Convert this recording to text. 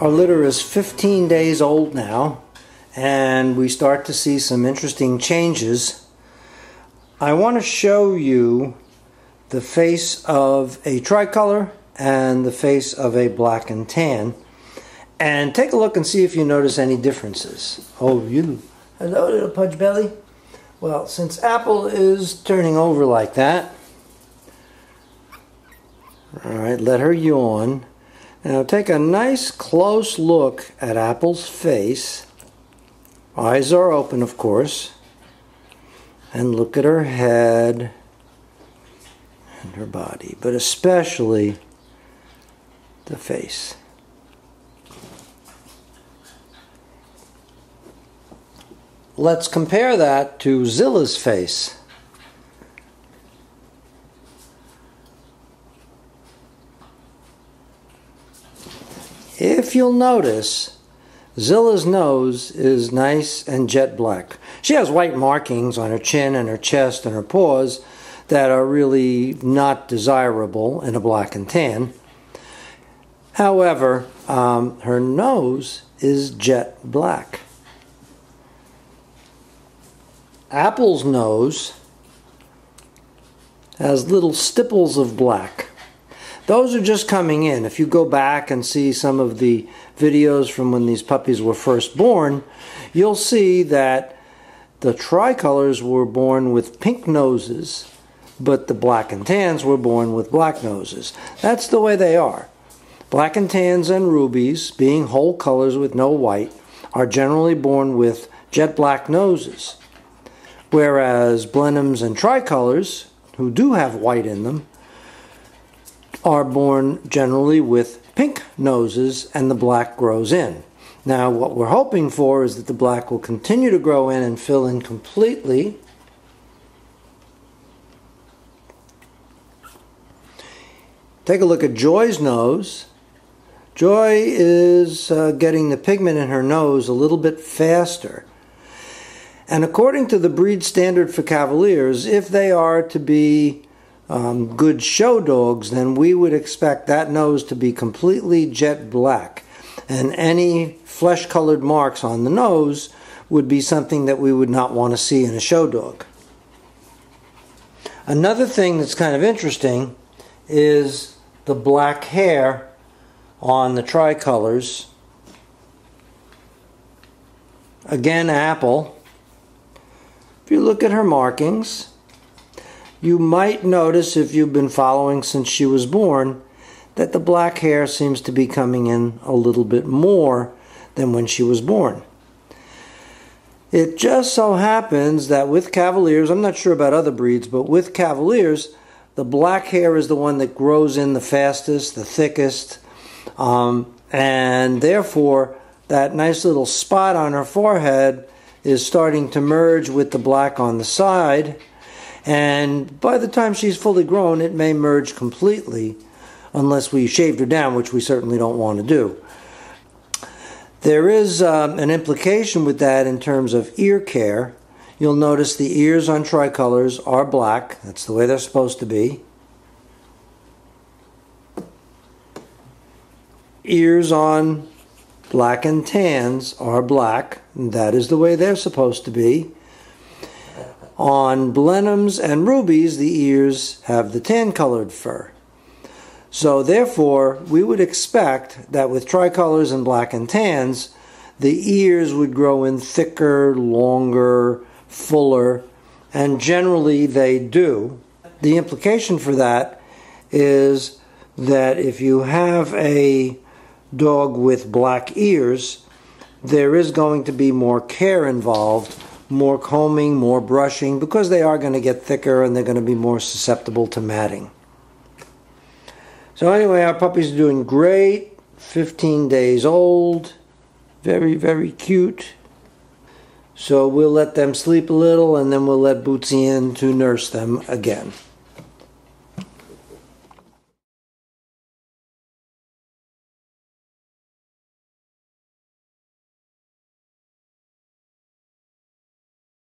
Our litter is 15 days old now, and we start to see some interesting changes. I want to show you the face of a tricolor and the face of a black and tan. And take a look and see if you notice any differences. Oh, you. Hello, little pudge belly. Well, since Apple is turning over like that, all right, let her yawn. Now take a nice close look at Apple's face. Eyes are open, of course. And look at her head and her body, but especially the face. Let's compare that to Zilla's face. If you'll notice, Zilla's nose is nice and jet black. She has white markings on her chin and her chest and her paws that are really not desirable in a black and tan. However, um, her nose is jet black. Apple's nose has little stipples of black. Those are just coming in. If you go back and see some of the videos from when these puppies were first born, you'll see that the tricolors were born with pink noses, but the black and tans were born with black noses. That's the way they are. Black and tans and rubies, being whole colors with no white, are generally born with jet black noses. Whereas Blenheims and tricolors, who do have white in them, are born generally with pink noses and the black grows in. Now, what we're hoping for is that the black will continue to grow in and fill in completely. Take a look at Joy's nose. Joy is uh, getting the pigment in her nose a little bit faster. And according to the breed standard for Cavaliers, if they are to be um, good show dogs, then we would expect that nose to be completely jet black. And any flesh colored marks on the nose would be something that we would not want to see in a show dog. Another thing that's kind of interesting is the black hair on the tricolors. Again, apple. If you look at her markings, you might notice if you've been following since she was born that the black hair seems to be coming in a little bit more than when she was born. It just so happens that with Cavaliers, I'm not sure about other breeds, but with Cavaliers, the black hair is the one that grows in the fastest, the thickest, um, and therefore that nice little spot on her forehead is starting to merge with the black on the side and by the time she's fully grown, it may merge completely unless we shaved her down, which we certainly don't want to do. There is um, an implication with that in terms of ear care. You'll notice the ears on tricolors are black. That's the way they're supposed to be. Ears on black and tans are black. That is the way they're supposed to be. On Blenheims and rubies, the ears have the tan colored fur. So, therefore, we would expect that with tricolors and black and tans, the ears would grow in thicker, longer, fuller, and generally they do. The implication for that is that if you have a dog with black ears, there is going to be more care involved more combing, more brushing, because they are going to get thicker and they're going to be more susceptible to matting. So anyway, our puppies are doing great. 15 days old. Very, very cute. So we'll let them sleep a little and then we'll let Bootsy in to nurse them again.